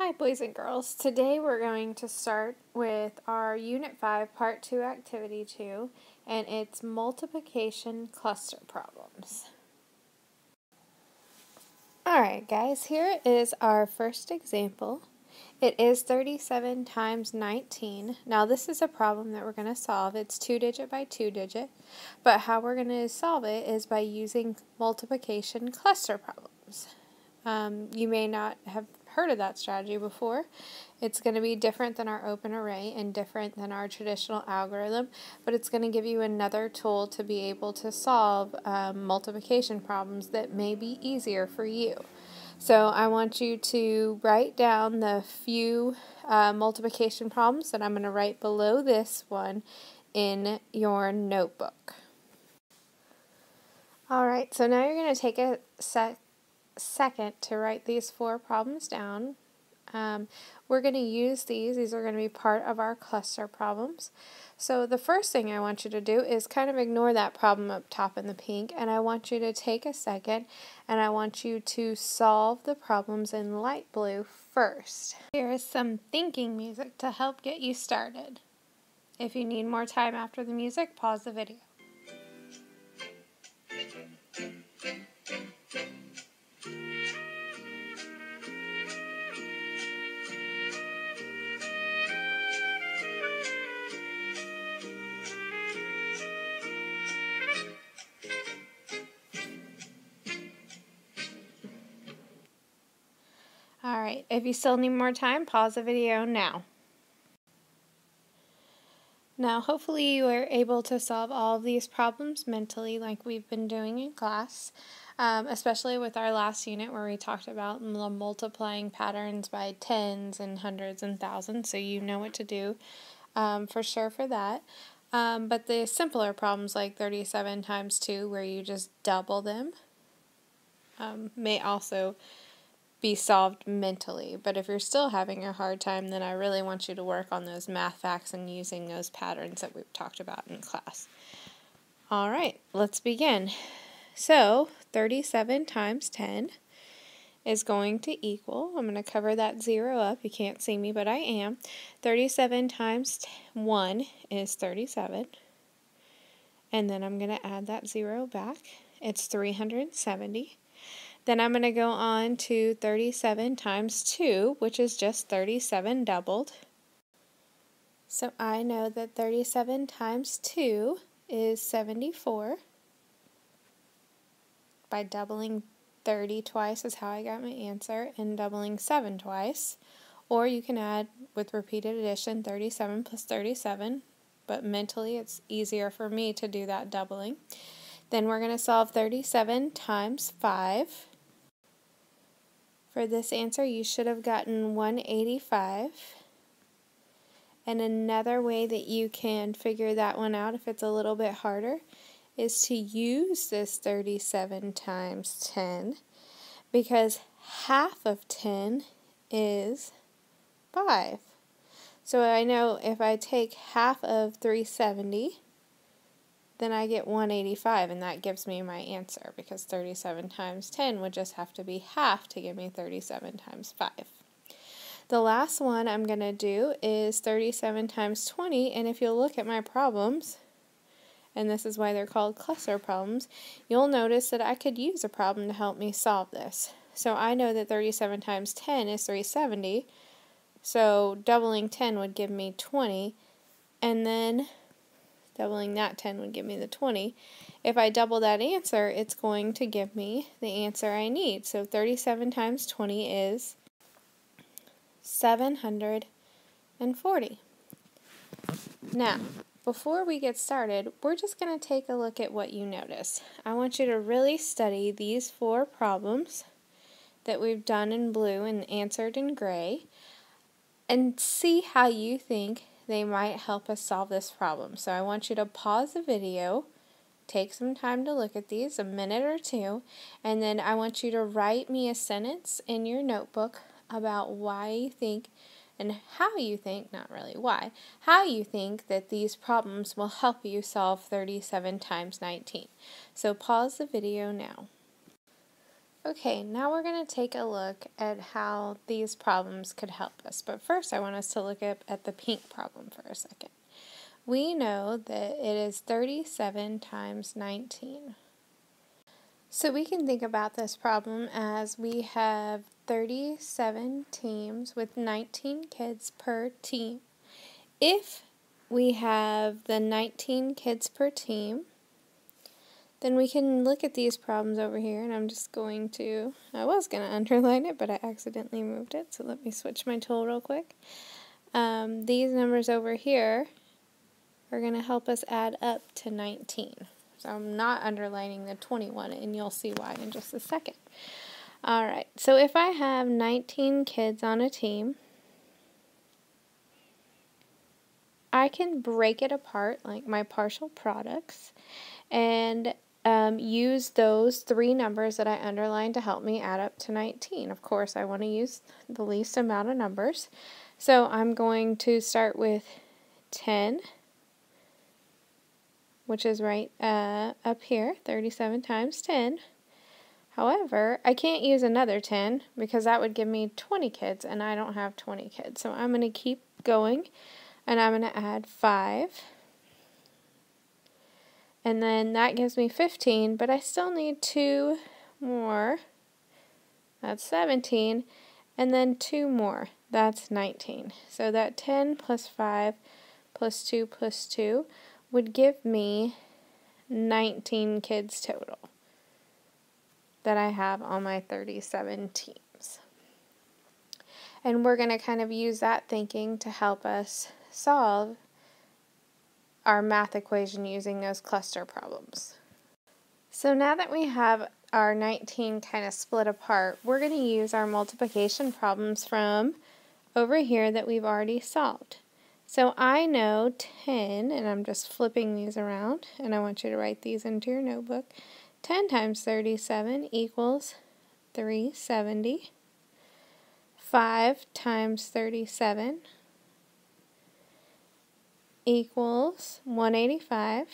Hi boys and girls. Today we're going to start with our Unit 5 Part 2 Activity 2 and it's multiplication cluster problems. Alright guys, here is our first example. It is 37 times 19. Now this is a problem that we're going to solve. It's 2 digit by 2 digit, but how we're going to solve it is by using multiplication cluster problems. Um, you may not have heard of that strategy before. It's going to be different than our open array and different than our traditional algorithm, but it's going to give you another tool to be able to solve um, multiplication problems that may be easier for you. So I want you to write down the few uh, multiplication problems that I'm going to write below this one in your notebook. Alright, so now you're going to take a set second to write these four problems down. Um, we're going to use these. These are going to be part of our cluster problems. So the first thing I want you to do is kind of ignore that problem up top in the pink and I want you to take a second and I want you to solve the problems in light blue first. Here is some thinking music to help get you started. If you need more time after the music, pause the video. Alright, if you still need more time, pause the video now. Now, hopefully you are able to solve all of these problems mentally like we've been doing in class, um, especially with our last unit where we talked about multiplying patterns by tens and hundreds and thousands, so you know what to do um, for sure for that. Um, but the simpler problems like 37 times 2 where you just double them um, may also be solved mentally. But if you're still having a hard time, then I really want you to work on those math facts and using those patterns that we've talked about in class. All right, let's begin. So 37 times 10 is going to equal, I'm going to cover that 0 up, you can't see me, but I am. 37 times 1 is 37. And then I'm going to add that 0 back. It's 370. Then I'm going to go on to 37 times 2, which is just 37 doubled. So I know that 37 times 2 is 74. By doubling 30 twice is how I got my answer, and doubling 7 twice. Or you can add, with repeated addition, 37 plus 37, but mentally it's easier for me to do that doubling. Then we're going to solve 37 times 5. For this answer, you should have gotten 185. And another way that you can figure that one out if it's a little bit harder is to use this 37 times 10 because half of 10 is 5. So I know if I take half of 370, then I get 185 and that gives me my answer because 37 times 10 would just have to be half to give me 37 times 5. The last one I'm going to do is 37 times 20 and if you'll look at my problems, and this is why they're called cluster problems, you'll notice that I could use a problem to help me solve this. So I know that 37 times 10 is 370, so doubling 10 would give me 20, and then Doubling that 10 would give me the 20. If I double that answer, it's going to give me the answer I need. So 37 times 20 is 740. Now, before we get started, we're just going to take a look at what you notice. I want you to really study these four problems that we've done in blue and answered in gray and see how you think they might help us solve this problem. So I want you to pause the video, take some time to look at these, a minute or two, and then I want you to write me a sentence in your notebook about why you think and how you think, not really why, how you think that these problems will help you solve 37 times 19. So pause the video now. Okay, now we're going to take a look at how these problems could help us. But first I want us to look at, at the pink problem for a second. We know that it is 37 times 19. So we can think about this problem as we have 37 teams with 19 kids per team. If we have the 19 kids per team, then we can look at these problems over here, and I'm just going to, I was going to underline it, but I accidentally moved it, so let me switch my tool real quick. Um, these numbers over here are going to help us add up to 19. So I'm not underlining the 21, and you'll see why in just a second. Alright, so if I have 19 kids on a team, I can break it apart like my partial products and um, use those three numbers that I underlined to help me add up to 19. Of course, I want to use the least amount of numbers. So I'm going to start with 10, which is right uh, up here, 37 times 10. However, I can't use another 10 because that would give me 20 kids, and I don't have 20 kids. So I'm going to keep going, and I'm going to add 5 and then that gives me 15, but I still need two more. That's 17. And then two more. That's 19. So that 10 plus 5 plus 2 plus 2 would give me 19 kids total that I have on my 37 teams. And we're going to kind of use that thinking to help us solve our math equation using those cluster problems. So now that we have our 19 kind of split apart, we're going to use our multiplication problems from over here that we've already solved. So I know 10, and I'm just flipping these around, and I want you to write these into your notebook. 10 times 37 equals 370. 5 times 37 equals 185.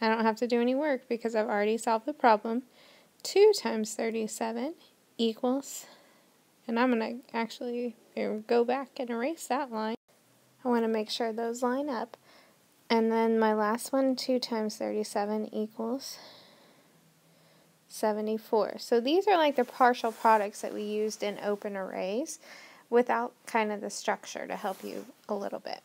I don't have to do any work because I've already solved the problem. 2 times 37 equals, and I'm going to actually go back and erase that line. I want to make sure those line up. And then my last one, 2 times 37 equals 74. So these are like the partial products that we used in open arrays without kind of the structure to help you a little bit.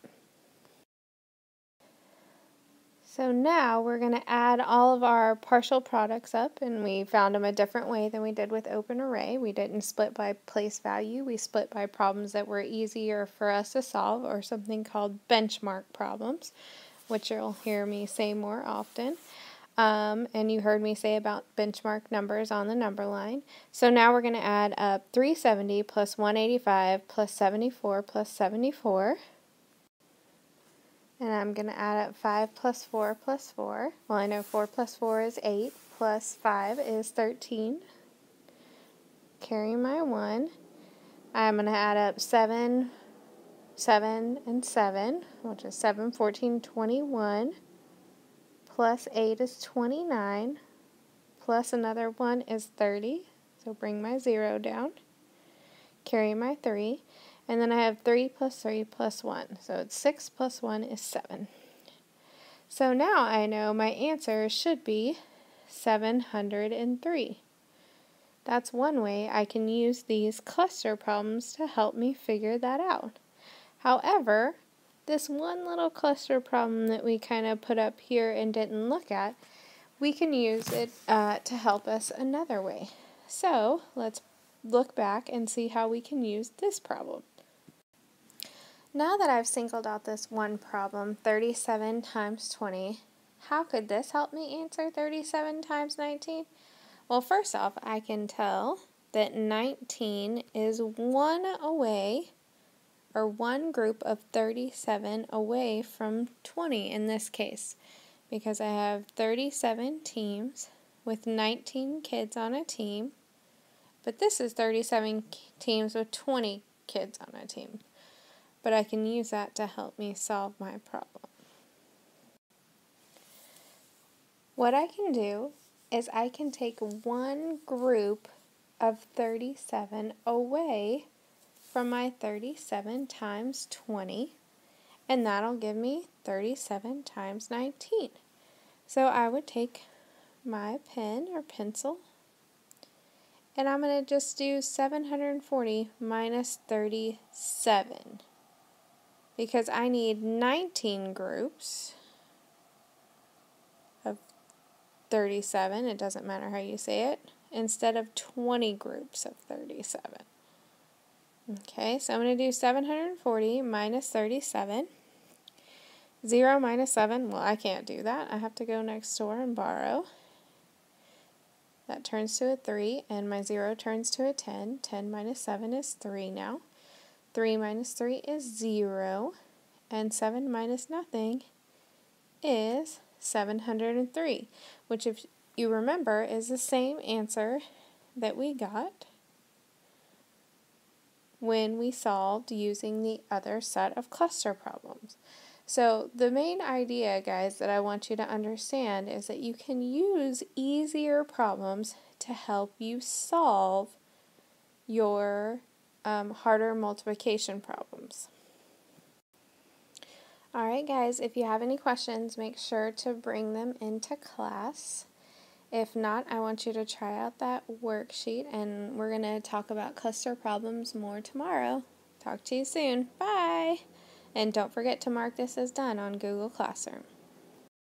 So now we're going to add all of our partial products up and we found them a different way than we did with open array. We didn't split by place value, we split by problems that were easier for us to solve or something called benchmark problems, which you'll hear me say more often. Um, and you heard me say about benchmark numbers on the number line. So now we're going to add up 370 plus 185 plus 74 plus 74. And I'm going to add up 5 plus 4 plus 4. Well, I know 4 plus 4 is 8, plus 5 is 13. Carry my 1. I'm going to add up 7, 7, and 7, which is 7, 14, 21. Plus 8 is 29. Plus another 1 is 30. So bring my 0 down. Carry my 3. And then I have 3 plus 3 plus 1. So it's 6 plus 1 is 7. So now I know my answer should be 703. That's one way I can use these cluster problems to help me figure that out. However, this one little cluster problem that we kind of put up here and didn't look at, we can use it uh, to help us another way. So let's look back and see how we can use this problem. Now that I've singled out this one problem, 37 times 20, how could this help me answer 37 times 19? Well, first off, I can tell that 19 is one away, or one group of 37 away from 20 in this case, because I have 37 teams with 19 kids on a team, but this is 37 teams with 20 kids on a team but I can use that to help me solve my problem. What I can do is I can take one group of 37 away from my 37 times 20, and that'll give me 37 times 19. So I would take my pen or pencil, and I'm going to just do 740 minus 37 because I need 19 groups of 37, it doesn't matter how you say it, instead of 20 groups of 37. Okay, so I'm going to do 740 minus 37. 0 minus 7, well, I can't do that. I have to go next door and borrow. That turns to a 3, and my 0 turns to a 10. 10 minus 7 is 3 now. 3 minus 3 is 0, and 7 minus nothing is 703, which if you remember is the same answer that we got when we solved using the other set of cluster problems. So the main idea, guys, that I want you to understand is that you can use easier problems to help you solve your um, harder multiplication problems. Alright guys, if you have any questions, make sure to bring them into class. If not, I want you to try out that worksheet and we're going to talk about cluster problems more tomorrow. Talk to you soon. Bye! And don't forget to mark this as done on Google Classroom.